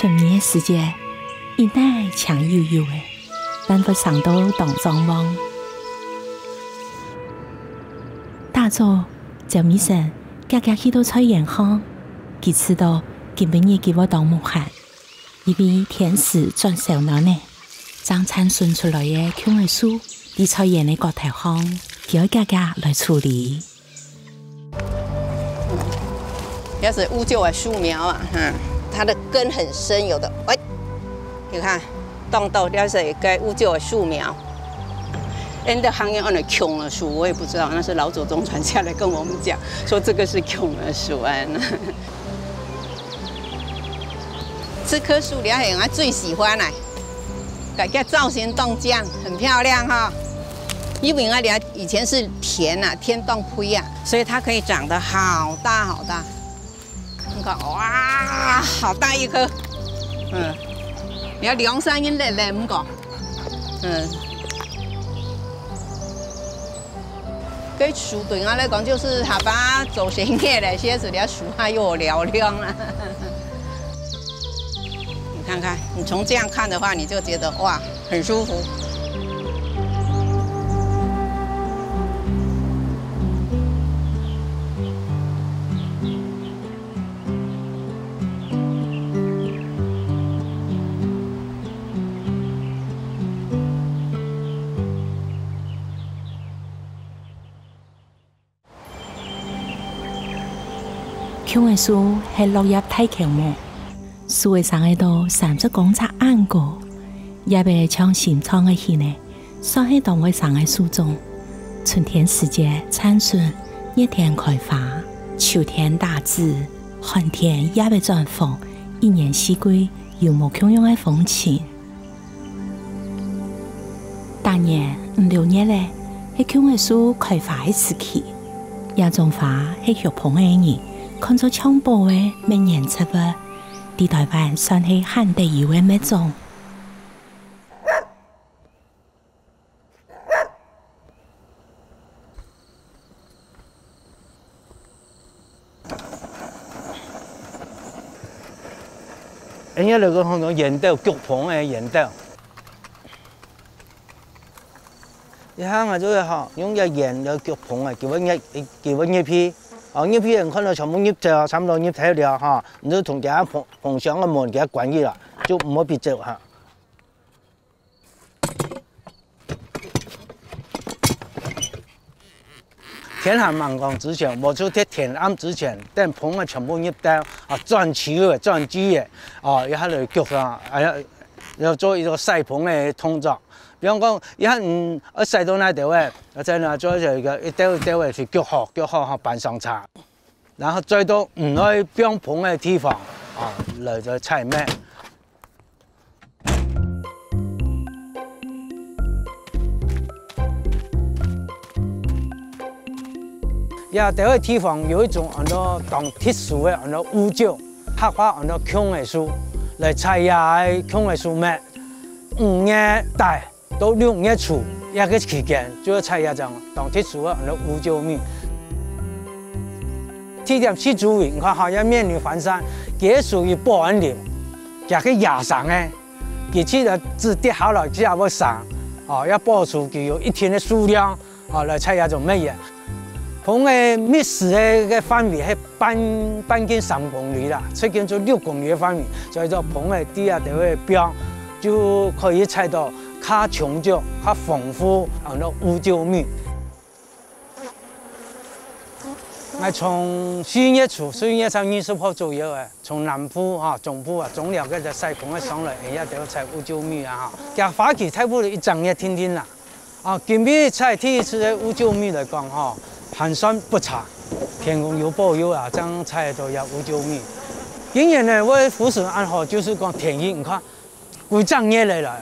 春眠时间，一袋强悠悠的，能不上到董庄网？大早，赵米生家家去到菜园方，其次到金平叶给我当木盒，一边天使转手脑呢。张产顺出来的青艾树，伫菜园的各头方，叫好家家来处理。也是乌蕉的树苗啊，哈。它的根很深，有的，喂，你看，当到掉是该乌脚的树苗，因这行业按了琼的树，我也不知道，那是老祖宗传下来跟我们讲，说这个是琼 的树啊。这棵树，你看，我最喜欢唻，改个造型壮健，很漂亮哈。因为俺俩以前是田呐，天当胚啊，所以它可以长得好大好大。哇，好大一颗，嗯，你看梁山人来来，唔讲，嗯，给树对我来讲就是下班做些嘢咧，写字咧，树下又凉凉啦。你看看，你从这样看的话，你就觉得哇，很舒服。蔷的树是落叶太蔷木，树上的多繁着光彩安过，也被像新创的戏呢。上海动物上的树种，春天时节，产笋；，夏天开花；，秋天大籽；，寒天也被绽风。一年四季有无穷用的风情。大年、六月呢，是蔷的树开花的时期，也种花是玉捧的年。看咗窗布嘅咩顏色啊？啲台灣人想起旱地搖嘅咩種？人家那個看到鹽豆腳旁嘅鹽豆，一下我做一下，用隻鹽嚟腳旁啊，叫我捏，叫我捏皮。哦，葉片看到全部葉差不多葉掉了哈，你同啲阿棚棚箱嘅門给關起了，就唔好俾潮哈，天下猛講之前，我就在天暗之前，等棚啊全部葉掉，啊，長草嘅、長枝嘅，哦，一来嚟腳啊，啊，要做一个晒棚的动作。比伊遐一啊，西岛那度位，啊，者話做一隻嘅一丟丟嘅是腳學腳學上冊，然后再到唔爱冰棚的地方啊嚟咗採咩？呀，第二地方有一种很多種特殊嘅很多烏蕉，黑花很多孔嘅樹来採呀嘅孔嘅樹咩？唔嘅带。到六月初，一个期间主要采一种唐铁树啊，六五九米。地点是主位，你看，好要面临环山，佮属于保安林，一去野生诶。佮起了枝跌好了，之后要长。哦，要果出具有一天的数量，哦来采一种蜜啊。棚诶蜜室诶个范围是半半径三公里啦，接近做六公里顷范围，所以做棚诶底下这个标，就可以采到。较充足，较丰富，啊，那乌椒米，我从新叶处，新月三、二十号左右个，从南部啊、中部啊、中苗个就晒公个上来，也就采乌椒米啊。哈，格花期太不了一整一天天啦。啊，今年采第一次个乌椒米来讲，哈，还算不差。天公有保佑啊，这菜都要乌椒米。今年呢，我福顺还好，就是讲天意，你看，乌长叶来了。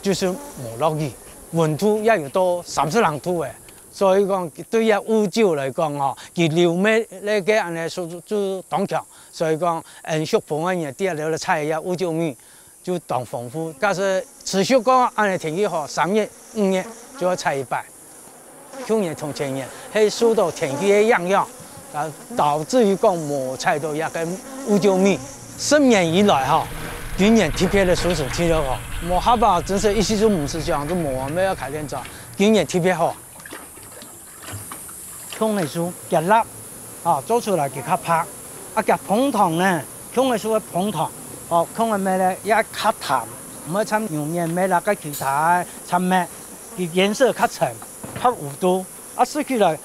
就是没落雨，温度也有到三十层度诶，所以讲，对于乌蕉来讲吼，其留咩那个安尼做做挡墙，所以讲，嗯，雪崩啊，也第二了菜一乌蕉米就当防护。但是持续个安尼天气吼，三月、五月就要采一摆，去年同前年，黑受到天气的影响，啊，导致于讲没采到一跟乌蕉米十年以来吼。今年特别的舒适，天热好，我哈巴真是一时就唔是想，都无完没有开点灶。今年特别好，姜的酥，夹辣，啊，做出来比较拍。啊，夹蓬糖呢，姜的酥的蓬糖，哦，姜的咩嘞也较淡，唔好掺羊奶，唔好加其他掺咩，佮颜色较沉，较乌多，啊，食起来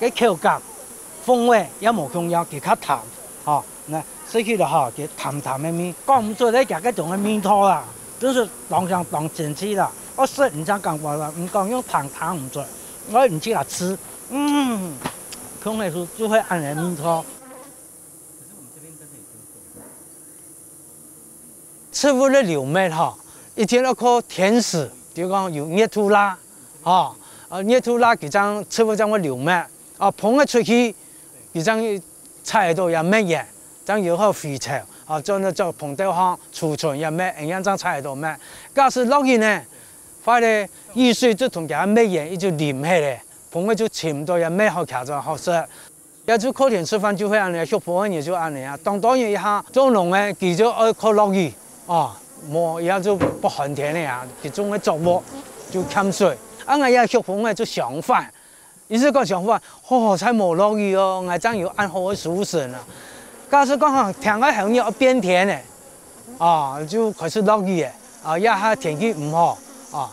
佮口感风味也无重要，佮它淡，哦，那。失起了哈！就淡淡的面，讲唔来，你食嗰种个面托啦，就是当上当正去啦。我说唔想讲话啦，唔讲用糖糖唔做，我唔去那吃，嗯，讲的是就会安人面托。吃乌那柳面哈，一天要靠甜食，就讲有捏土啦，哈，呃，捏土啦几张吃乌张会柳面，啊，捧个出去一张菜都也乜嘢？将油好肥炒，啊，将那做烹调好，储存也买，营养早餐也多买。假使落雨呢，快嘞雨水就同家家没盐，也就淋起来，烹个就全多人买好吃就好吃。要就靠天吃饭就会尼呢，雪峰也就安尼啊。当当然一下种农嘞，记住要靠落雨啊，莫也就不旱天了啊。各种的作物就欠水，啊，我也雪峰嘞就上饭，于是个上饭，哦，才无落雨哦，俺真要按何储存啊。开始刚好天还红日变天嘞，啊，就开始落雨嘞，啊，一下天气唔好，啊，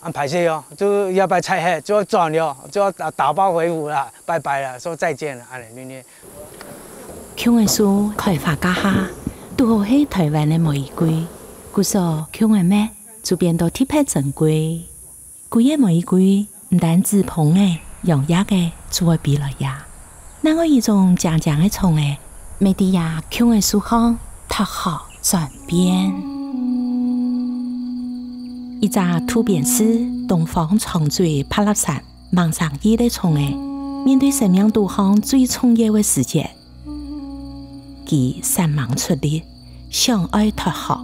安排些哦，就要要拆黑，就要装了，就要打包回屋了，拜拜了，说再见了，安尼，念妮。康乃馨开发家下，都好黑台湾的玫瑰，故说康乃馨就变到特别珍贵，贵一玫瑰，唔通自捧诶，养一嘅就会变落牙。那我一种长长诶虫诶，麦地亚穷诶舒服，脱好转变。一只突变师，东方长嘴帕拉山盲山蚁的虫诶，面对生命多方最创业的时界，其生盲出力，相爱脱壳。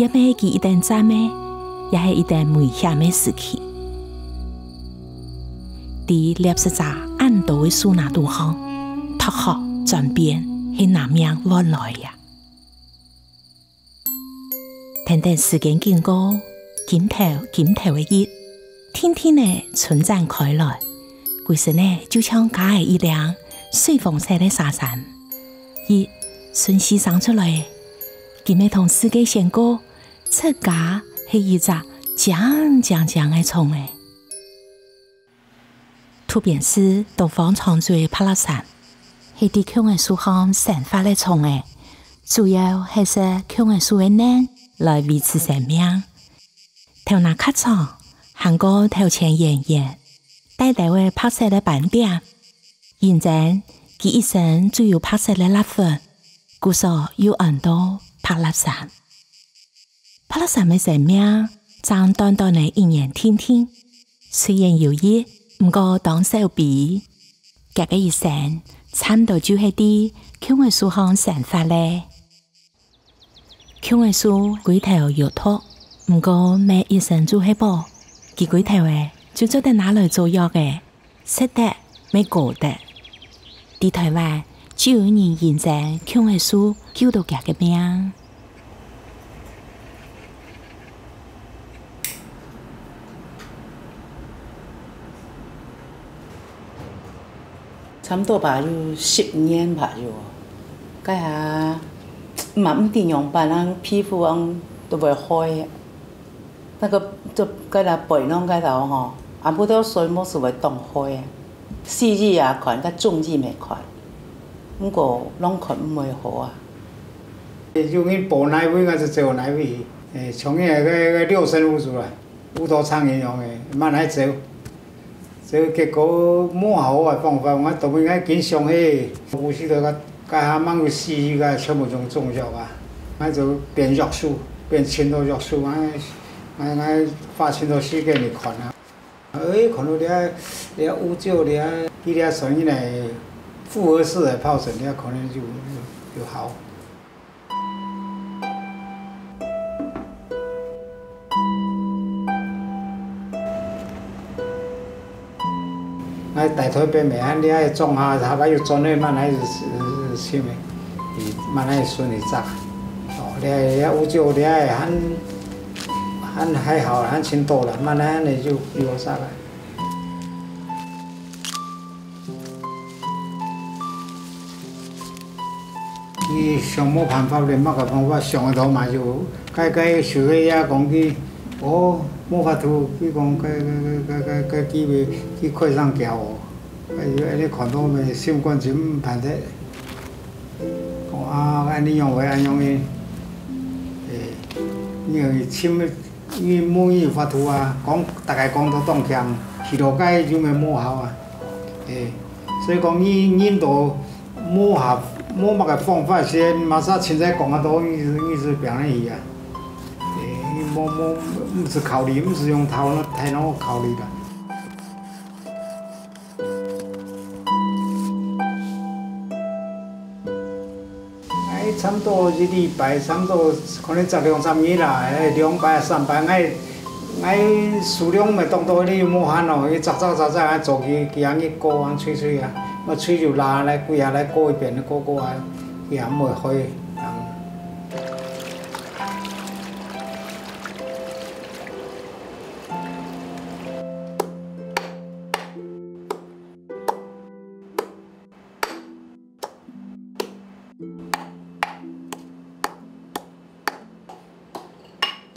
一麦，其一旦炸麦，也系一段梅下的时期。第六十都会收纳多好，脱好转变是哪样乱来呀？听听时间经过，镜头镜头的热，天天呢成长开来，故事呢就像家的一辆水风车的沙尘，一顺势生出来，佮你同世界经过，出家系一只降降降的虫诶。突变是东方长嘴帕拉鳝，黑地枯叶树行散发的虫诶，主要还是枯叶树的嫩来维持生命。头那卡长，韩国头前圆圆，带头的白色的斑点，现在其一生主要白色的那份，故说有很多帕拉鳝。帕拉鳝的生命长短短的，一年天天，随然有曳。唔过当收皮，隔个一省，差唔多就系啲姜黄树行散发咧。姜黄树几头药托，唔过咩热省做下啵？佢几头嘅就做在拿来做药嘅，食得咩过得。啲台湾，只有人认识姜黄树，叫到隔嘅名。差不多吧，要十年吧，就。个下，唔唔定用吧，人皮肤都袂好。那个，就个下白囊开头吼，啊不多水，莫是会冻开啊。细医啊看，个种医咪看。不过，拢看唔会好啊。就你补奶粉还是做奶粉？诶，从下个个六神无主啦，无头苍蝇用个，慢来做。这个结果，摸好啊方法，我大半夜捡上去，有时在个，甲下蛮去试一个，全部上种药啊，我就边药树变千头药树，我我我发千头树给你看啊，哎，看到了了乌鸟了，几条船进来，复合式的泡绳，你看可能就就好。那大腿变美啊！你爱种下，下摆又种那，慢慢子是是啥物？慢慢子顺你栽。哦，你爱有鸡，你爱还还还好，还钱多啦，慢慢子你就又啥啦？你想么办法哩？么个方法想得都蛮有，改改手也讲的。哦，摸法图，比如讲，个个个个个机会去快上交哦。哎，你看到没？新冠出没判的，讲啊，安尼容会安容易，诶，你容易，你母容易发图啊。讲大概讲到东去西大街就咪摸好啊，诶，所以讲，人人都摸下摸物个方法，先马煞亲在讲啊，都意思意思平安啊。摸摸，不是考虑，不是用头脑，头脑考虑的。哎，差不多一礼拜，差不多可能十两三百啦，哎，两百三百，哎哎数量咪当多，你里冇限咯，去扎扎扎扎，哎做去去啊，去割啊，吹吹啊，我吹就拉来，跪下来割一遍，过过割也冇开。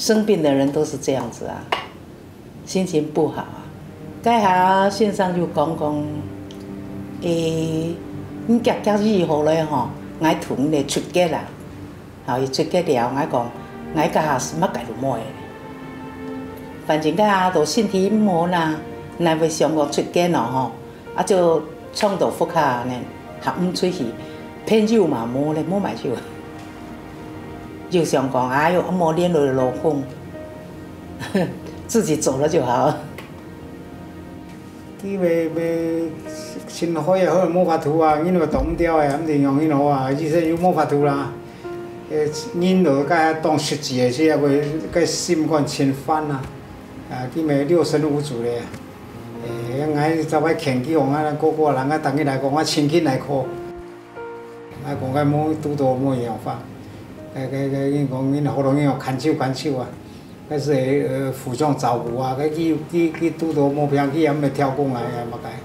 生病的人都是这样子啊，心情不好啊，该下线上就讲讲，诶，你脚脚以后咧吼？爱同嘞出街啦，然后出街了，我讲，我家下是冇走路冇反正该下都身体唔好啦，那回想课出街咯吼，啊就创造福卡呢，还不出去，偏就冇摸嘞，冇买酒。就想讲，哎呦，一莫恋爱落哼，自己走了就好。佮咪咪，青海也可能魔法兔啊，囡仔冻唔掉啊，咁就让囡仔话，伊说有魔法图啦，呃，囡仔个当学姐去啊，咪个心肝侵犯啊，啊，佮咪六神无主咧，诶，遐个找块钳子往啊，个个人啊，同佮来讲啊，亲戚来哭，啊，讲个冇拄到冇办法。诶，个个因讲因咙动要看手看手啊，个是呃诶服装照顾啊，个去去去拄到目标佮伊也袂跳功啊，也冇歹。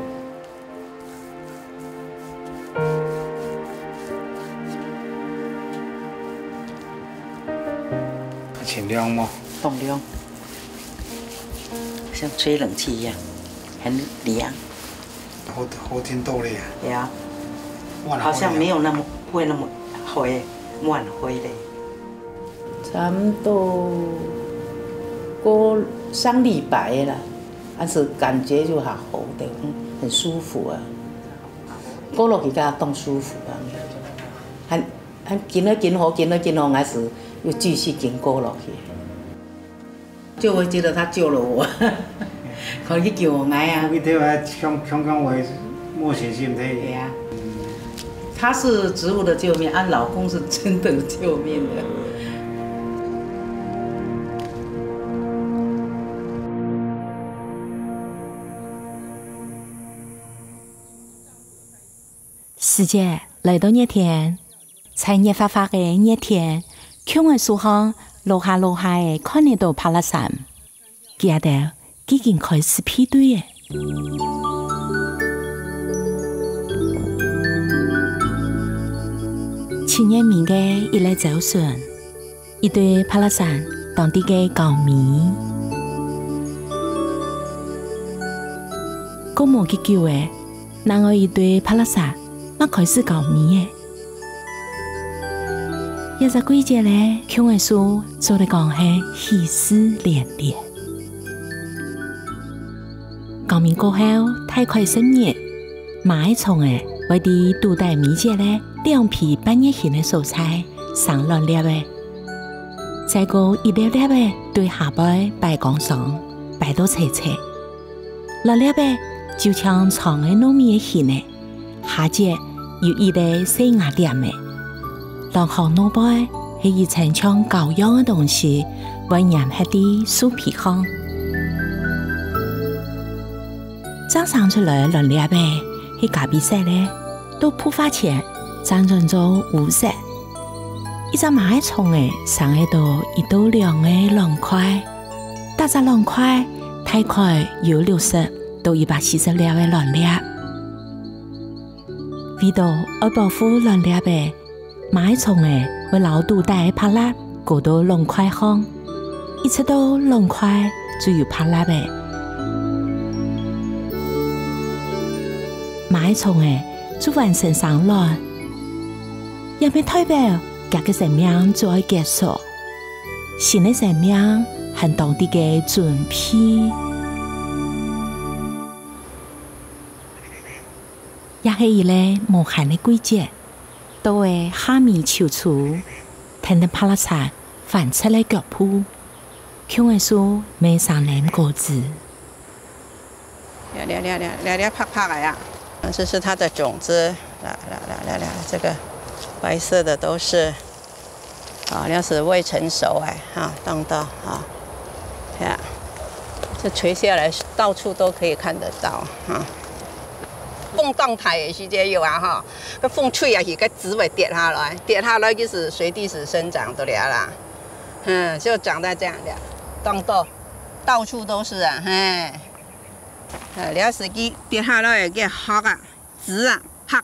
还清凉吗？冻凉，像吹冷气一样，很凉。好，好听到咧。对啊，好像没有那么，不会那么好诶。挽回的，差不多过三礼拜了，还是感觉就还好的，很舒服啊，过落去较冻舒服啊，还还见了见好，见了见好，还是又继续经过落去，就会觉得他救了我，可以救我哎呀！你听话，强强讲话，冒险心态。他是植物的救命，俺老公是真的救命的。时间来到热天，才热发发的热天，窗外树上落下落下的，看都都爬了山，觉得已经开始疲倦了。去年末嘅一来早上，一对帕拉山当地嘅高米，哥冇去叫诶，那何一对帕拉山，那开始高米诶。一只季节咧，香诶树做的讲系喜思连连，高米过后太快生热，马一冲诶，为底都带米只咧？两片半月形的蔬菜，上两叶的，再过一两叶的，对下边摆光上，摆到翠翠。两叶的就像长安糯米的鞋呢，下节有一对细牙垫的。然后萝卜是一层像膏药的东西，外粘还的酥皮糠。早上出来两叶呗，去隔壁赛嘞，都浦发前。漳州五日，一只蚂蚁虫诶，上一朵一朵两诶卵块，大只卵块大概有六十到一百四十六诶卵粒。味道，我保护卵粒诶，蚂蚁虫诶会老肚带拍拉，过多卵块烘，一出到卵块就有拍拉诶。蚂蚁虫诶，就完成上卵。也未推表，个个生命在结束；新的生命，很当地的准批。也系一个无限的季节，都会哈密求树，腾腾趴拉擦，翻出嚟脚步，听我说，没上南瓜子。两两两两两两啪啪呀！这是它的种子，来来来来来，这个。白色的都是啊，那是未成熟哎，哈，当到啊，看，这垂下来到处都可以看得到啊。风荡台也是这样啊哈，个风吹啊，伊搿籽会跌下来，跌下来就是随地是生长的了啦。嗯，就长在这样的，当到，到处都是啊，嘿。呃，了是伊跌下来个壳啊，紫啊，壳。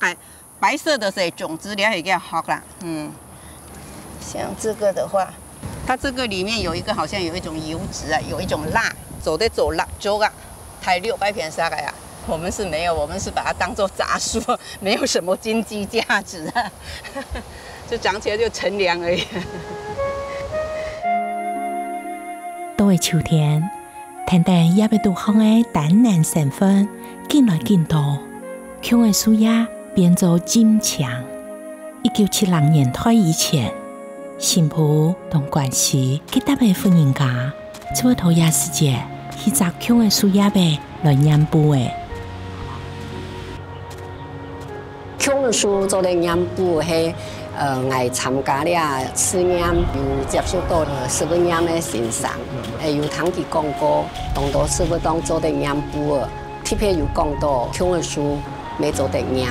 白色的是种子，你也好它了。嗯，像这个的话，它这个里面有一个，好像有一种油脂啊，有一种蜡，走的走蜡，走啊！它六百片下来啊，我们是没有，我们是把它当做杂树，没有什么经济价值啊，就长起来就乘凉而已。到 了秋天，台湾一百多方的单南成分进来更多，可爱树呀。变做坚强。一九七零年退以前，新普同关市吉达白富人家，出位头亚世界，去杂穷的书叶白，来念布的。穷的书做的念布，嘿，呃，爱参加了试验，又接受到了试不烟的欣赏，哎，谈起广告，同到试不当做的念布，特别有讲到穷的书，没做的念。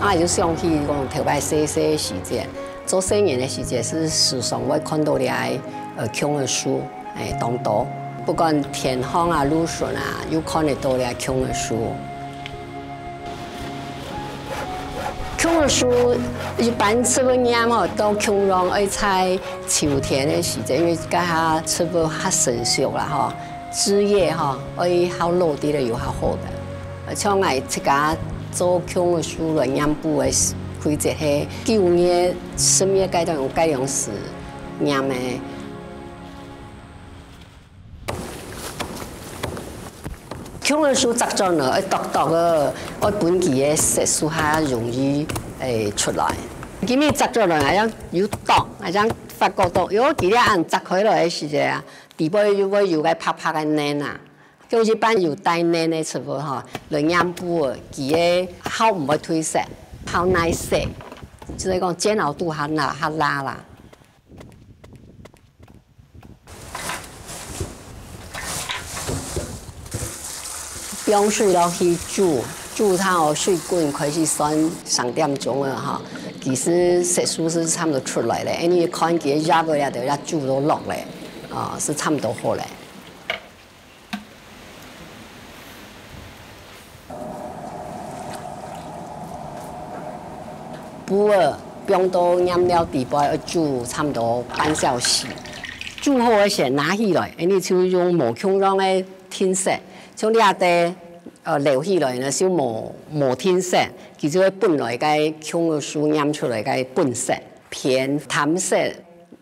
啊，就想起讲特别细细的时节，做生意的时节是时常会看到的爱呃，穷的书，哎，当多，不管田荒啊、路顺啊，又看得到多的穷的书。穷的书一般吃不年嘛，到穷秧二菜秋天的时节，因为下吃不多哈成熟了哈，枝叶哈，会好落地了又好好的，像且爱自家。做强的书软染布的，开这个第五页，什么阶段用改用纸？娘的，强的书扎住了，要剁剁个，我本起的书哈容易诶出来。今日扎住了，好像又剁，好像发过剁，因为我今按扎开了，还是在底部有块有个拍拍的呢呐。高一般有带奶内出布哈，两眼不，尔，个好唔会褪色，好耐色，就是讲煎熬度很啦，很拉啦。用水落去煮，煮它哦，水滚开始算三点钟了哈。其实色素是差不多出来了，因为你看佮热过下的，下煮都落了，啊，是差不多好了。布儿冰刀腌了底板，而煮差不多半小时。煮好诶时，拿起来，因你像用毛孔让来添色，像你阿爹，呃，留起来呢，小毛毛添色。其实本来该枪个树腌出来该本色偏淡色，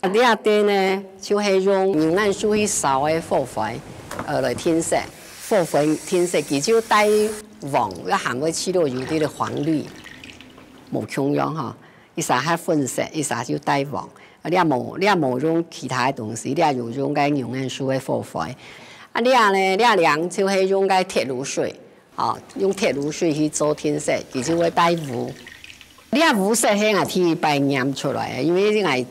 啊，你阿爹呢，就是用牛奶树去烧诶火灰，呃来添色。火灰添色，其实带黄，要含过去都有点了黄绿。无充氧吼，伊三较粉石，伊紮叫带黄。啊，你啊无，你啊冇种其他的东西，你啊用用啲榕桉樹嘅火灰。啊，你啊咧，你啊凉就係用该铁爐水，哦，用铁爐水去做天石，叫做大霧。你啊霧石係啊天白染出来，嘅，因为你人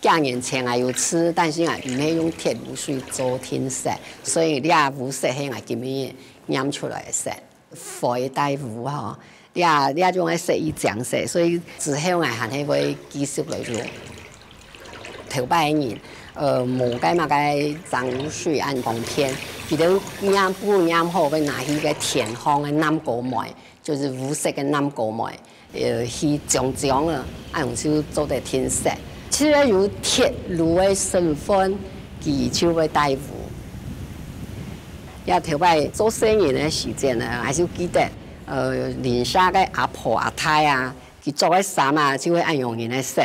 幾年前啊有吃，但是啊唔係用铁爐水做天色，所以你啊无石係我叫日染出诶色，石，火大夫吼。呀，呀，种个手伊强说，所以之后啊，还起会继续来做。头摆年，呃，无计嘛计，脏水按光片，记得棉布棉好个拿起个田方的南瓜麦，就是无色的南瓜麦，呃，去长长的，啊，用手做得其实。至于铁路诶，身份，技校诶，大夫，要头摆做生意嘞时间呢，还是记得。呃，连少个阿婆阿太啊，去做个衫啊，就会按用用来说。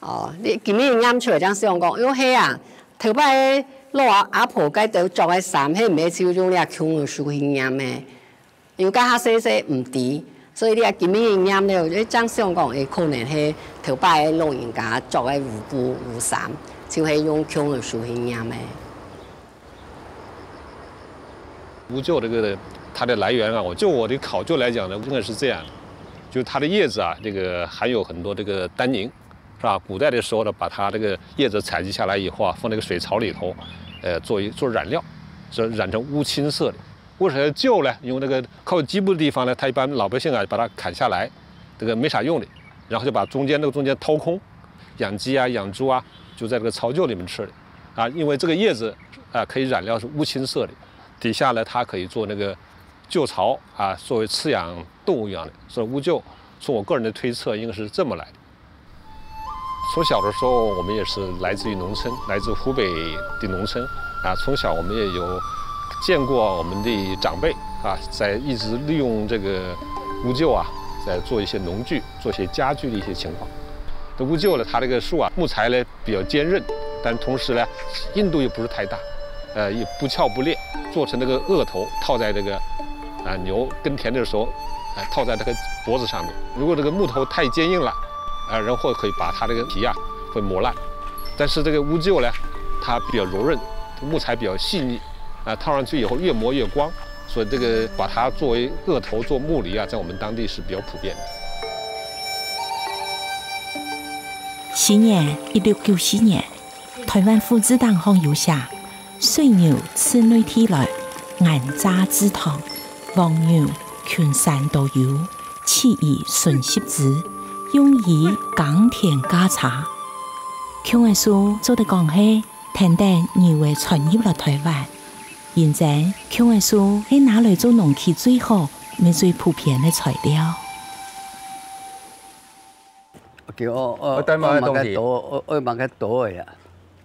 哦，你前面念出来，张相公，哟嘿啊，头摆老阿婆介在做个衫，迄没就用咧穷韧树皮念的。又讲他说说唔得，所以咧前面念了，张相公，可能系头摆老人家做个雨布雨衫，就会用穷的书皮念的。五角这个。它的来源啊，我就我的考究来讲呢，应该是这样，的，就是它的叶子啊，这个含有很多这个单宁，是吧？古代的时候呢，把它这个叶子采集下来以后啊，放那个水槽里头，呃，做一做染料，这染成乌青色的。为什么要旧呢，因为那个靠基部的地方呢，它一般老百姓啊把它砍下来，这个没啥用的，然后就把中间那个中间掏空，养鸡啊、养猪啊，就在这个槽臼里面吃的，啊，因为这个叶子啊可以染料是乌青色的，底下呢它可以做那个。旧巢啊，作为饲养动物养的，所以乌桕，从我个人的推测，应该是这么来的。从小的时候，我们也是来自于农村，来自湖北的农村啊。从小我们也有见过我们的长辈啊，在一直利用这个乌桕啊，在做一些农具、做些家具的一些情况。这乌桕呢，它这个树啊，木材呢比较坚韧，但同时呢，硬度又不是太大，呃，也不翘不裂，做成那个颚头，套在这个。啊，牛耕田的时候，啊套在这个脖子上面。如果这个木头太坚硬了，啊人会会把它这个皮啊会磨烂。但是这个乌桕呢，它比较柔韧，木材比较细腻，啊，套上去以后越磨越光。所以这个把它作为个头做木犁啊，在我们当地是比较普遍的。新年一六九七年，台湾父子党方游侠，水牛吃嫩天来，银扎之堂。黄牛群山都有，适以种植之，用于耕田加茶。琼文书做的刚好，田地二为传入了台湾。现在琼文书在哪来做农具最好、最普遍的材料？叫我我买我我买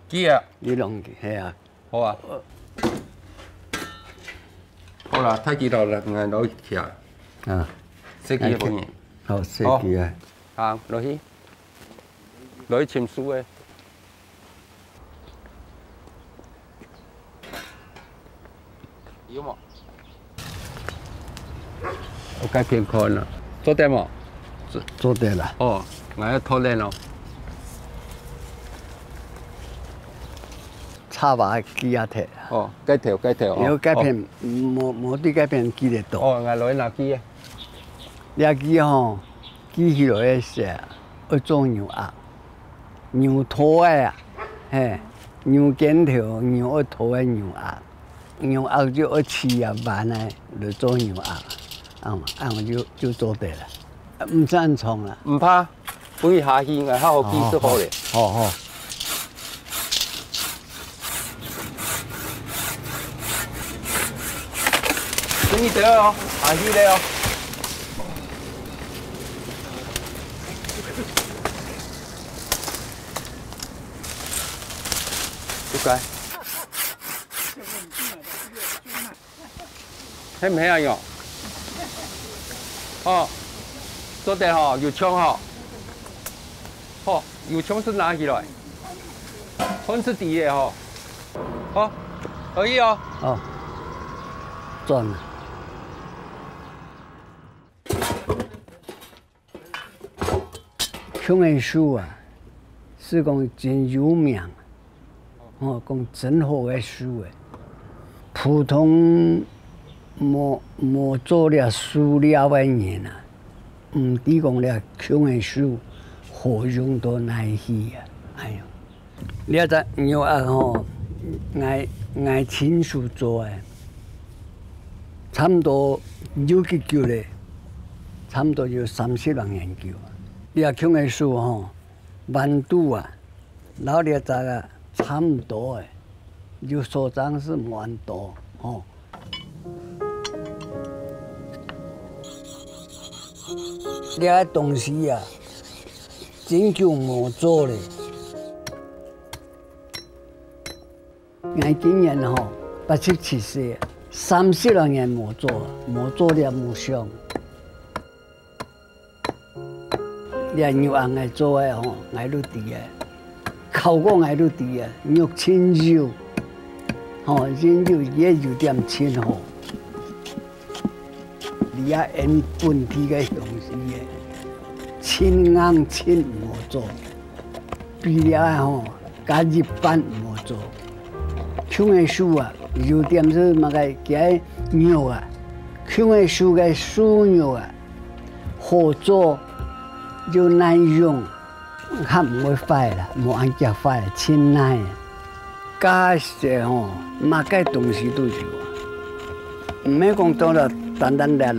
几啊？你农系啊？好啊！好啦，睇幾多啦？我攞起啊。啊，識幾多嘢？好，識幾啊？啊，攞起，攞起簽書嘅。要冇？我改變看啦，做得冇？做做得啦。哦，我要拖練咯。拍吧，鸡鸭退。哦，该退，该退哦。有这片，没没对鸡片鸡得多。哦，俺来拿鸡啊！拿鸡吼，鸡器来一下，越重越压，牛拖的，嘿，牛肩头、牛二头的牛鸭，牛后就二七啊万来做牛鸭，啊嘛，啊嘛就就做对了，唔擅长啦，唔怕，不会下线，还好技术好嘞。好好。等你得哦，安全得哦，不乖，还买啊勇，好，做得好，有枪哈，好，有枪是拿起来，分是底的哈，好，可以哦，好，转。孔恩书啊，是讲真有名，哦，讲真好个书诶。普通无无做了书了万年啊，毋抵讲了孔恩书，何用都奈气呀？哎呦，你啊只牛啊吼，挨挨亲属做诶，差不多有几旧咧，差不多有三十万年旧。抓起的树吼，蛮多啊，老猎仔啊，差不多诶，就所长是蛮多吼。抓东西啊，真叫无做咧。俺今年吼，八七七岁，三十来年没做，没做了没想。人肉红来做诶吼，来到地诶，烤过来到地啊，肉青肉，吼人椒也有点青吼。你也按本地个东西诶，清昂清无做，比的诶吼加一板无做。穷诶肉啊，有点子嘛个加肉啊，穷诶肉诶素肉啊，好做。就难用，它不会坏啦，没安家坏，亲耐啊！家些哦，买个东西都是啊，没讲作了，单单来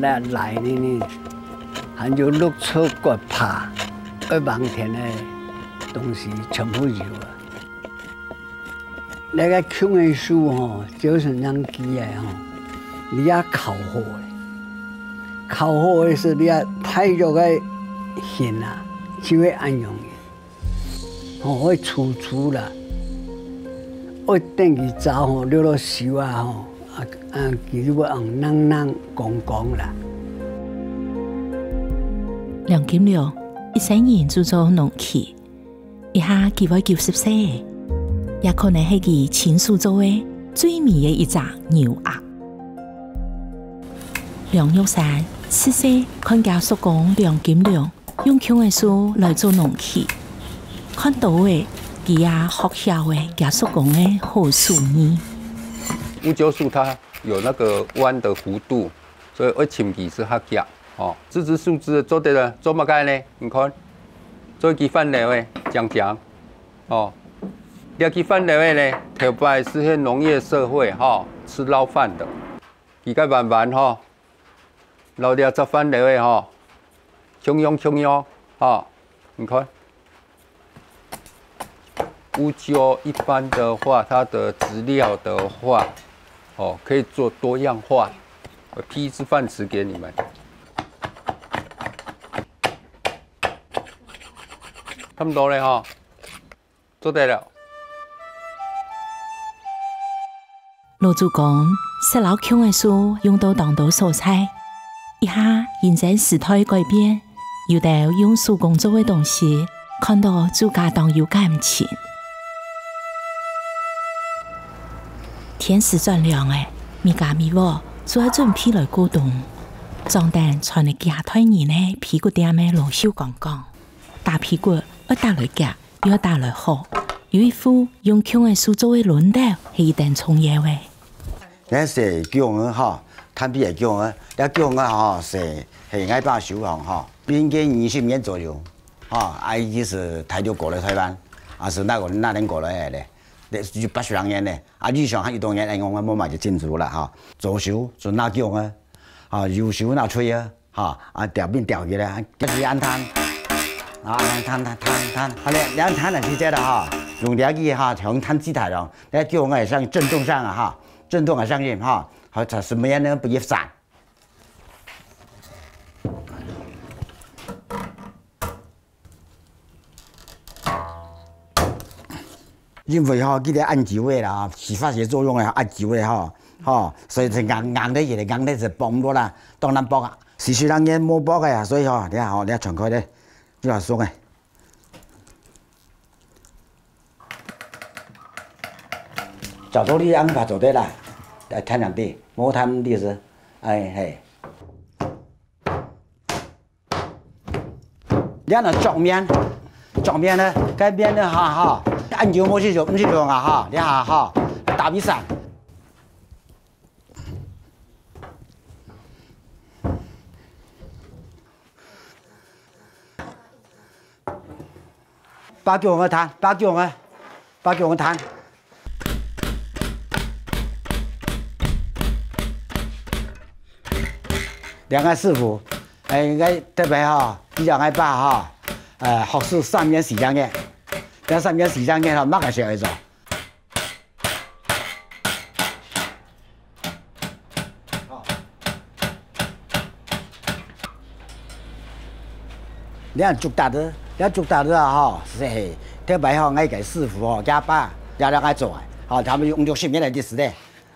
来来呢呢，还要六七块帕，一亩田的东西全部有啊。那个种的树哦，就是养鸡的哦，你要烤火的，烤火的是你要太热的。行啦，就会安用伊，会储储啦，我等于早吼了了收啊吼，啊叫我讲能能光光啦。梁金亮，一三年泉州农企，一下计有九十岁，也可能系个泉州做诶最美的一只牛阿。梁玉山，谢谢康家叔公，梁金亮。用强的树来做容器，看到的吉雅发酵的压缩工的好树呢？乌桕树它有那个弯的弧度，所以一千几是合格。哦，这只树枝做的了，做么干呢？你看，做几番了喂？讲讲哦，这几番了喂呢？特别是去农业社会，哈，吃捞饭的，伊个慢慢哈，老掉也做番了喂，哈。轻腰，轻腰，啊！你看，乌椒一般的话，它的饲料的话，哦，可以做多样化。我批一支饭匙给你们，差不多了哈，做得了。老祖公，十老孔的书用到当道素菜，一下现在时代改变。有在用树工作的东西，看到自家当有感情。天时转凉了，米家米窝，做一准备来过冬。壮蛋穿的夹腿衣呢，屁股底的露手光光，大屁股不打来夹，要打来喝。有一副用强的书作为轮带，是一定创业的。那是叫们哈。坦琵来讲啊，这叫啊哈是是爱把手行哈，边个二十年左右哈，阿姨是台州过来台湾，啊是哪个哪天过来嘞？你八十人呢？啊，以上还有多少人？我我我马上就进楚了哈。左手是那叫啊？啊，右手那吹啊？哈啊，调边调去嘞？不是安弹，啊弹弹弹弹，好了，两弹就结束了哈。用两记哈，像弹吉他样，这叫我也上震动上啊哈，震动的上音哈。就食咩呢？不一樣，因为哈佢哋按朝嘅啦，洗发水作用啊，按机嘅哈，哈，所以就硬硬啲一嚟，硬的就薄不啦。当然薄，時時人嘢冇薄呀，所以哈，你啊，你啊，敞开的，你較爽嘅。就多啲安排就得啦，誒，天然啲。莫谈的是，哎嘿，连那正面，正面呢，改面的哈哈，俺就莫去说，不去说啊哈，你哈哈，打比赛，八弹，个脚八九把八九我弹。两个师傅，哎，该特别哈，比较爱巴哈，哎，学是三间四张间，这三间四张间，哈，哪个喜欢做？啊，你看做大的，你看做大了哈，是是，特别好爱给师傅哦，加班，加俩爱做，好，他们用着水平来的时代，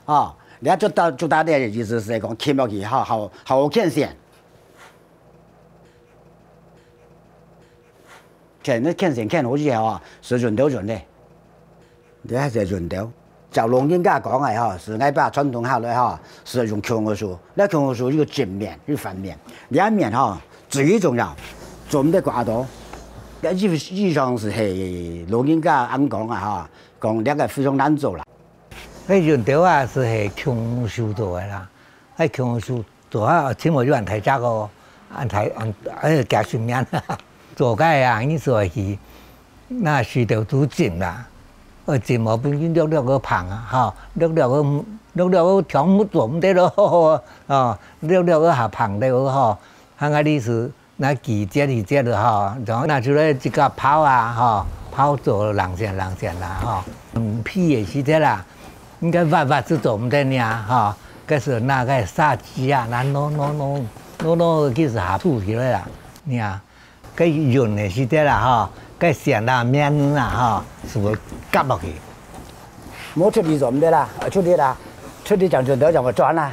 啊。你啊，做大做大点，意思是讲，起码去好好好改善。其实你改善改善好以后，是赚到赚的。你还是赚到。就老人家讲的吼，是爱把传统下来吼，是用口说。那口书，有正面，有反面，两面吼最重要，做不得过多。那以以上是系老人家安讲的吼，讲两个非常难做啦。迄种台啊是系抢修的啦，哎，抢修做啊！全部有人在做个，安台安哎，驾驶员啦。做 个啊，你说是那石头拄震啦，哦，震毛平均略略个胖啊，哈，略略个略略个条木做唔得咯，哦，略略个下胖得个哈，看看你是那几节几节的哈，然后那出来一个跑啊，哈，跑做人上人上啦，哈，嗯，屁也是得啦。应该万万是做的呢，哈！该是那个杀鸡啊，那弄弄弄弄弄，就是下肚去了呀，你啊，该用的是得了哈，该鲜啦面啦哈，是不夹落去？冇出里做不得啦，出得啦，出得就转头就我转啦，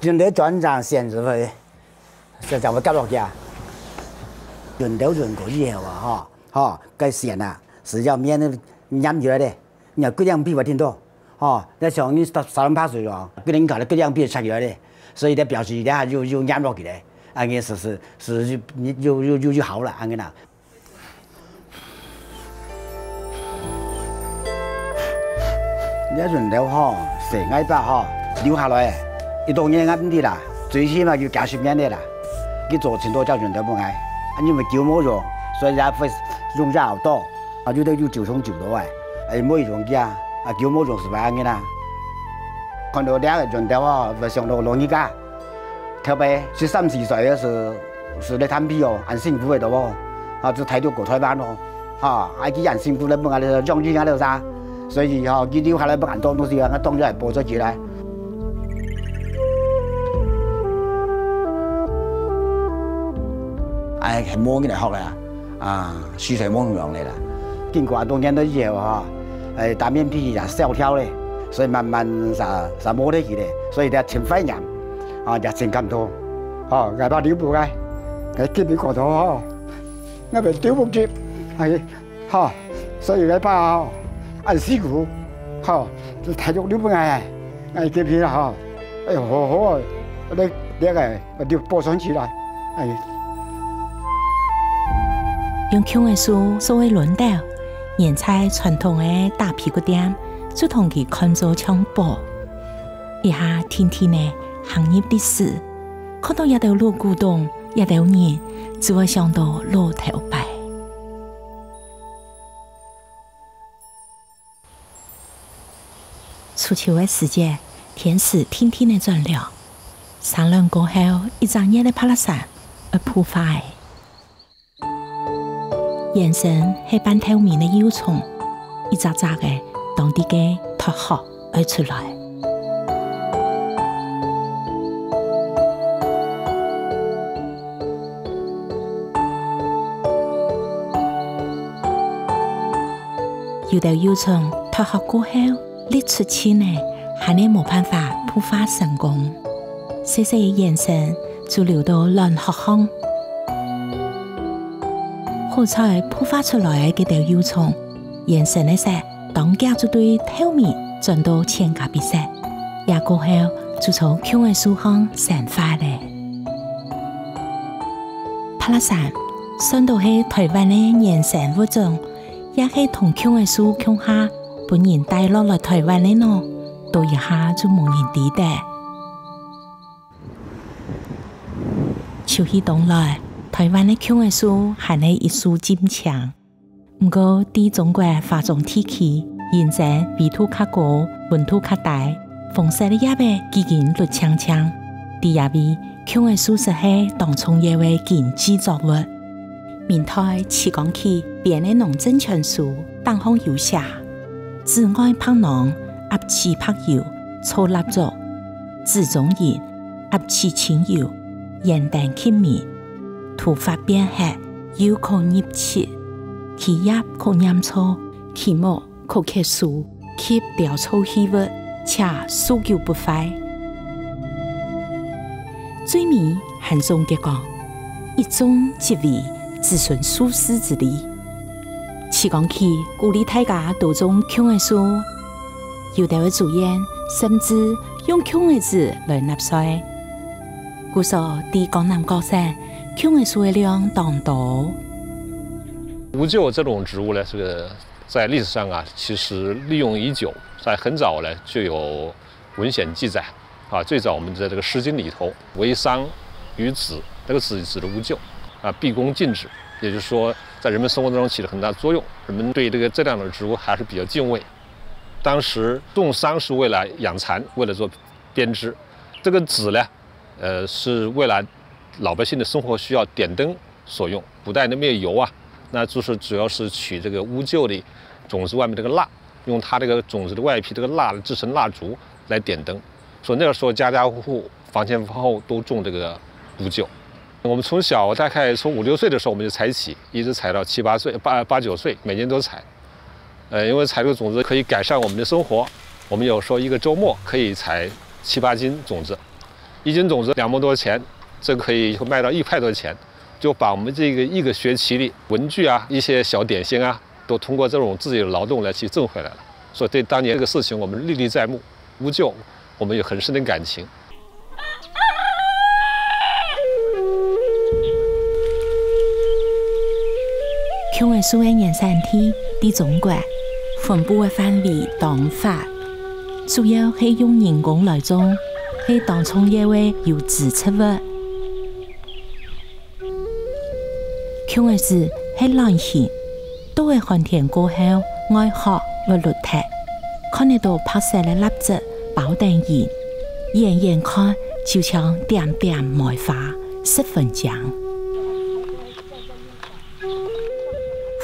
转头转上鲜是不，就就我夹落去啊？人头人，过以下啊，哈，哈，该鲜啦，是要面腌出来的，你要贵样比我听到。哦，那像你三三零八岁了，可能搞了各样比较吃药嘞，所以它表示一下又又减弱起来，安个是是是是又又又又好了，安个啦。你那群牛哈，是挨吧哈，留下来，一多年按本啦，最起码就几十年嘞啦，你做成多少阵都不挨，啊，因为久冇做，所以它会用加好多，啊，有得有九成九多万，哎，没增啊。啊，旧木就是坏去啦！看到两个船头哦，不想到老人家，特别十三四岁时是，是来探病哦，很辛苦的，哦，啊，就抬到国台湾咯，啊，那几人辛苦了，不，阿里就养起阿里噻。所以后，伊留下来不敢多东西，啊，动当来，保出去了。哎，摸起嚟学咧，啊，事情摸唔样嚟啦。经过阿多年的以后，啊哎，大面皮也小跳嘞，所以慢慢啥啥摸得起嘞，所以得挺费人，啊，也挺感多，哦，挨把尿布挨挨垫在过头，哦，那边丢不湿，哎，哈，所以挨包按屁股，哈，抬足尿布哎，挨垫平了哈，哎，好好，我那那个我尿上去起哎。用 Q 的书作为轮带。年菜传统的大屁股店，就同去看做抢宝；一下天天呢，行业历史，看到一头老古董，一头人，就会想到老头白。初秋的时节，天时天天的转凉，三轮过后，一张眼的帕拉伞，而铺发的。眼神是半透明的幼虫，一扎扎的从地间脱壳而出来。有的幼虫脱壳过后，力出气馁，还能没办法孵化成功，细细的眼神就流到卵壳上。火柴扑发出来的条幼虫，颜色的色，当家就对透明，转到千家碧色，也过后就从姜的树上散发的。帕拉山，想到去台湾的原始物种，也去同姜的树琼下，本人带落来台湾的呢，多一下就无人抵的，秋去冬来。台湾的腔嘅书系喺一书尖长，不过伫中国发展体系，现在肥土较高，温度较大，防晒的叶诶枝型绿青青。第二味姜嘅是实系当从叶诶禁止作物，面台池讲起变诶农真全书，当方有下，自爱拍囊，鸭翅拍油，坐蜡烛，自种盐，鸭翅清油，言蛋轻面。突发变黑，有可热气，气压可认错，气墨可刻书，吸掉草气物，且需求不快。最末汉中结讲，一种即为自损疏失之理。气讲起鼓励大家多种强的书，由待会主演，甚至用强的字来纳税。故说伫江南高山。胸的水量当多。乌桕这种植物呢，是在历史上啊，其实利用已久，在很早呢就有文献记载啊。最早我们在这个《诗经》里头，为桑与子，这个子指的无咎啊，毕恭敬之，也就是说，在人们生活当中起了很大作用。人们对这个这两种植物还是比较敬畏。当时种桑是为了养蚕，为了做编织；这个子呢，呃，是为了。老百姓的生活需要点灯所用，古代那没有油啊，那就是主要是取这个乌桕的种子外面这个蜡，用它这个种子的外皮这个蜡制成蜡烛来点灯。所以那个时候家家户户房前房后都种这个乌桕。我们从小，大概从五六岁的时候我们就采起，一直采到七八岁、八八九岁，每年都采。呃，因为采这个种子可以改善我们的生活，我们有说一个周末可以采七八斤种子，一斤种子两毛多钱。这可以卖到一块多钱，就把我们这个一个学期的文具啊、一些小点心啊，都通过这种自己的劳动来去挣回来了。所以对当年这个事情，我们历历在目，乌桕我们有很深的感情。因为苏安岩山天的种果分布的范围广泛，主要是用人工来种，是当窗叶的有籽植物。的是喜暖型，都会寒天过后爱喝不露苔。看得到拍摄的蜡烛宝灯叶，远远看就像点点梅花十分像。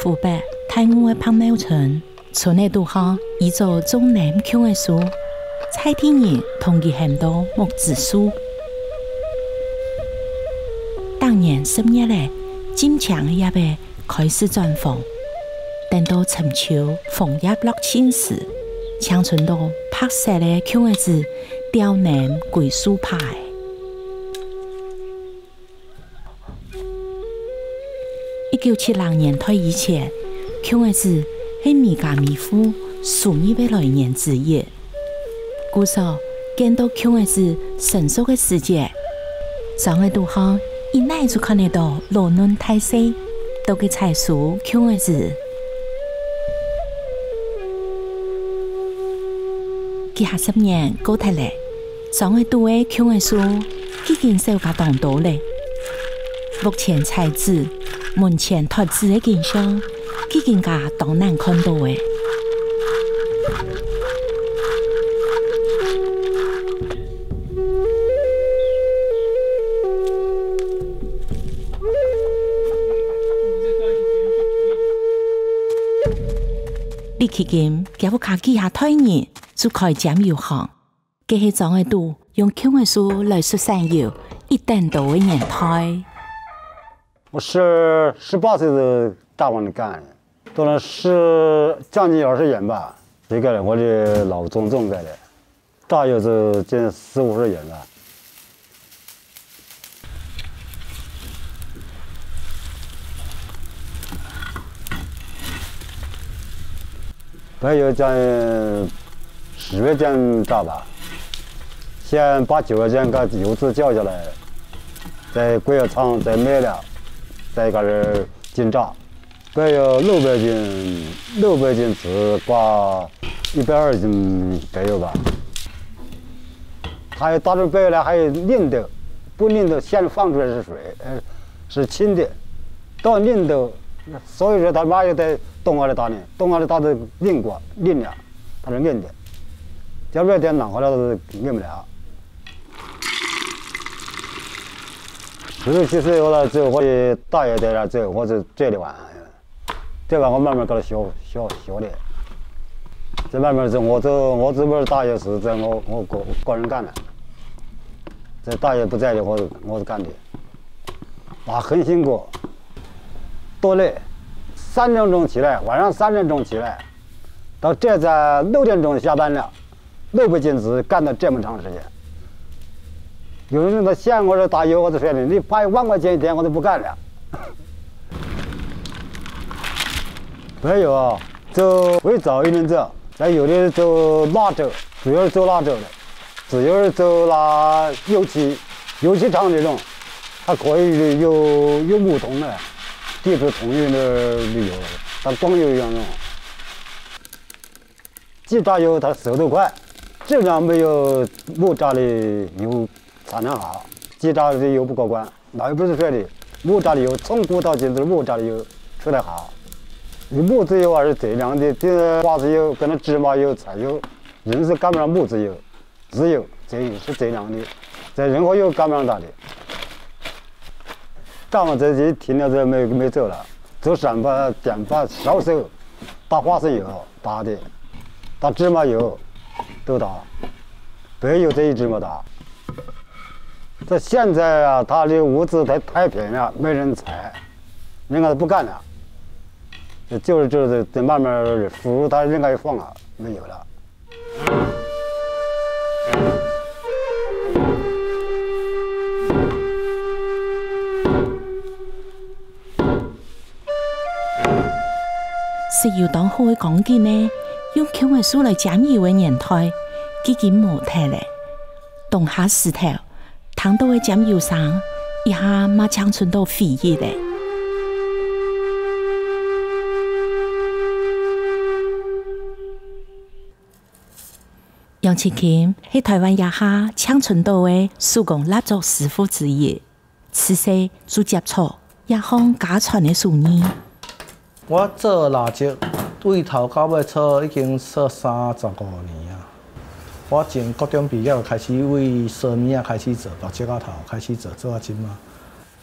湖北太恩的潘庙村，村里多好一座中南区的树，蔡天叶同叶很多木子树。当年深夜样嘞？金墙一月开始绽放，等到深秋枫叶落青时，乡村多拍摄的孔实是刁难桂树派。一九七六年退以前，孔儿子是米家米夫属于未来年之一。故说见到孔儿子成熟的世界，上海都好。伊哪就看得到罗伦泰森都给拆叔穷个字。几下十年搞脱嘞，上个都个穷个事，几件小家当多嘞。目前才子门前脱子的景象，几件家当难看到诶。期间，也不卡记下胎年，就可以占油号。记起种的度用巧的数来说生摇，一定都会认胎。我十十八岁的大王的干了，做了十将近二十年吧。这个我的老总种的大约是近四五十年了。白油将十块钱榨吧，先把九块钱个油脂榨下来，在贵有厂再卖了，再一个人精榨，白油六百斤，六百斤只挂一百二斤左右吧。还有打出来了，还有磷豆，不磷豆先放出来是水，呃，是清的，到零豆，所以说他妈又得。冬瓜的大呢，冬瓜的大都拧过，拧了，他是拧的。要不然等烂好了它是拧不了。十六七岁后来走，我的大爷在那走，我是这里玩，这个我慢慢给他学，学，学的。这慢慢走，我这我这边大爷是在我我个个人干的。这大爷不在的话，我是干的。那很辛苦，多累。三点钟起来，晚上三点钟起来，到这在六点钟下班了，六辈子干了这么长时间。有的他嫌我这打油，我就说的，你发一万块钱一天，我都不干了。没有啊，走会早一点走，但有的走哪走，主要是走哪走的，主要是走那油漆、油漆厂那种，它可以有有木桶的。地沟桐的那油，它光油一样用。机榨油它速度快，质量没有木榨的油产量好。机榨的油不过关，那又不是说的。木榨的油从古到今都是木榨的油出来好。木子油啊是最亮的，这瓜子油跟那芝麻油菜油，硬是赶不上木子油。籽油、这油是最亮的，在任何油赶不上它的。这这些停了，这没没走了，做散发、点发、烧手，打花生油打的，打芝麻油都打，白油这一只麻打。这现在啊，他的物资太太便宜了，没人采，人家是不干了，就是就是得慢慢腐，助他，人家也放了，没有了。要当好去讲解呢，用纤维素来斩油嘅年代，几件模特咧，动下石头，躺到嘅斩油上一下，马长春都飞起咧。杨清琴是台湾一下长春岛的手工蜡烛师傅之一，此时做接触一项家传的手艺。我做辣椒对头到尾做已经做三十五年啊！我从高中毕业开始为生米啊开始做，目椒到头开始做，做啊怎嘛？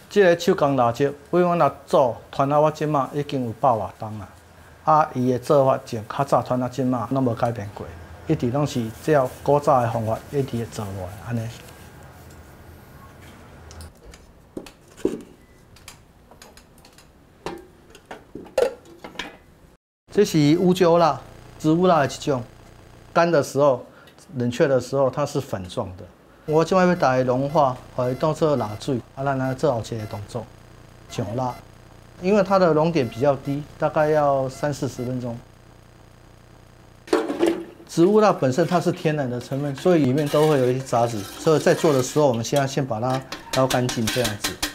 这个手工辣椒为阮阿祖传到我即满已经有百外冬啊。啊，伊的做法就较早传到即满拢无改变过，一直拢是只要古早的方法，一直会做落来安尼。这是乌焦蜡，植物蜡的一种。干的时候，冷却的时候，它是粉状的。我这边会打融化，会当做蜡水，啊，然它做某些动作，上蜡。因为它的熔点比较低，大概要三四十分钟。植物蜡本身它是天然的成分，所以里面都会有一些杂质。所以在做的时候，我们先要先把它捞干净，这样子。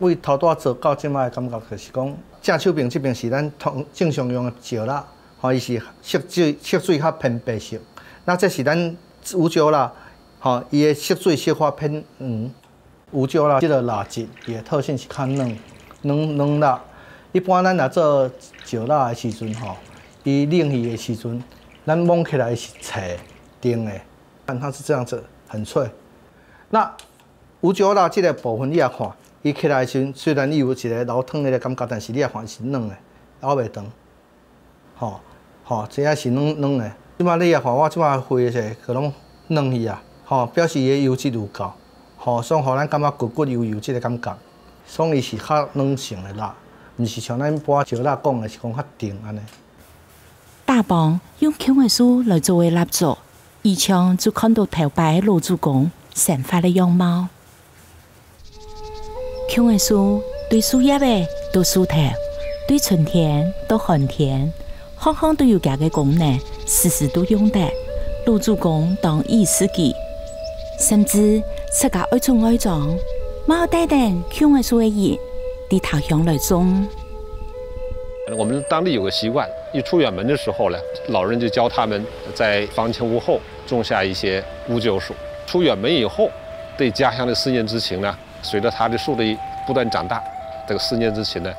为头大做到即卖，感觉就是讲，正手边这边是咱通正常用的石蜡，吼，伊是吸水吸水较偏白色。那这是咱乌椒啦，吼，伊的吸水吸化偏黄。乌椒啦，即个蜡质伊的特性是较嫩，软软蜡。一般咱若做石蜡的时阵，吼，伊冷去的时阵，咱摸起来是脆硬的。但它是这样子，很脆。那乌椒啦，即个部分你也看。伊起来时，虽然伊有一个老烫的个感觉，但是你也还是软的，老袂长，吼吼，这也是软软的。即摆你也看我即摆花者，可拢软去啊，吼，表示伊的油脂有够。吼，所以咱感觉骨骨油油即个感觉，所以是较软性的啦，毋是像咱搬石蜡讲的，是讲较硬安尼。大鹏用 Q 元素来为蜡烛，以前就看到头版楼珠讲散发的样貌。香叶书，对树叶的都舒条，对春天都很甜，行行都有家的功能，时时都用得，露主公当衣饰计，甚至自家爱种爱种，猫蛋蛋香叶书的已，低头向来种。我们当地有个习惯，一出远门的时候呢，老人就教他们在房前屋后种下一些乌桕树。出远门以后，对家乡的思念之情呢？随着它的树的不断长大，这个思念之情呢，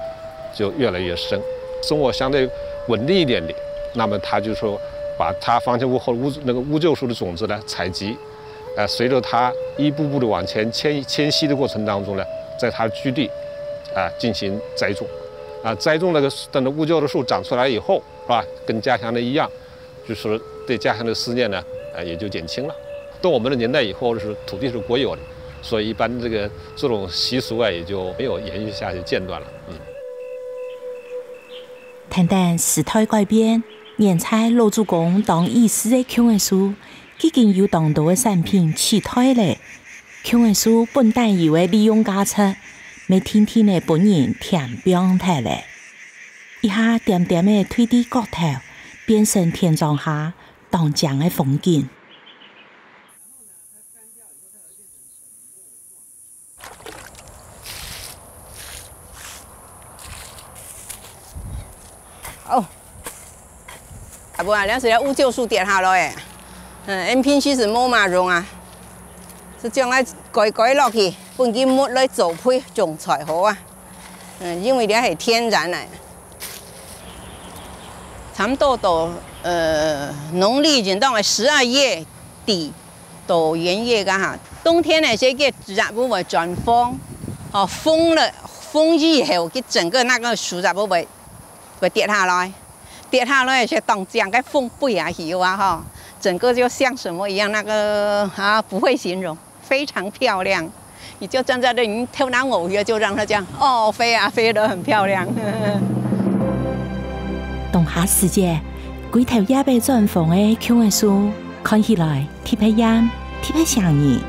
就越来越深。生活相对稳定一点的，那么他就说，把他房前屋后屋那个乌旧树的种子呢采集，啊，随着他一步步的往前迁迁徙的过程当中呢，在他的居地，啊，进行栽种，啊，栽种那个等乌旧的树长出来以后，是吧？跟家乡的一样，就是对家乡的思念呢，啊，也就减轻了。到我们的年代以后，是土地是国有的。所以，一般这个这种习俗啊，也就没有延续下去，间断了。嗯。谈代时代改变，年菜老祖公当意思的庆文书，已经有当多的产品取代了。庆文书本单以为利用价值，每天天的本人舔冰态嘞，一下点点的推地骨头，变成天庄下当江的风景。哦，大伯啊，你那是要乌桕树好了诶。嗯，n P 时是毛毛绒啊，是将来改改落去，搬几木来做配种彩好啊。嗯，因为它系天然嘞。差不多呃，农历就到了十二月底到元月噶哈。冬天呢，这个植物会转风，哦，风了，风以后，给整个那个树仔不会。会跌下来，跌下来也是东江个风背啊，喜啊哈，整个就像什么一样，那个啊，不会形容，非常漂亮。你就站在那里偷瞄偶一就让它这样哦，飞啊飞得很漂亮。童夏时节，几头野白钻风的秋叶树，看起来特别远，特别像你。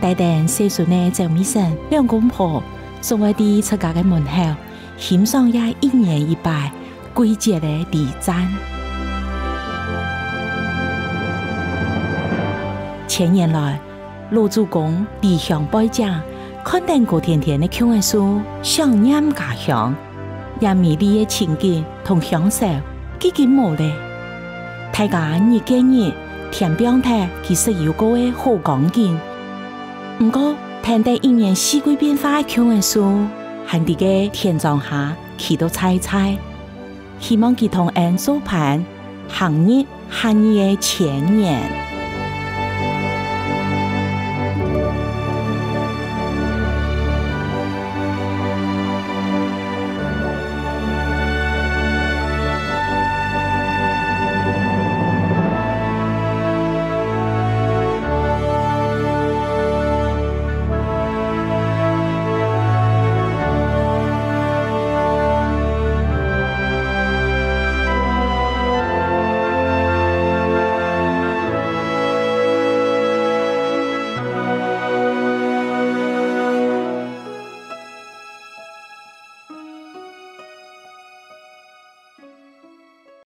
带点细手的就米神，两公婆送外地出嫁的门好。欣赏也一年一拜，季节的礼赞。千年来，罗祖公离乡百丈，看待古甜甜的穷文书想念家乡，也美丽的情景同享受，几近无嘞。大家二今日田表弟其实有个好讲劲，不过看待一年四季变化的穷文书。喺哋个田庄下，企到猜猜，希望佢同安苏盘行业行业嘅前年。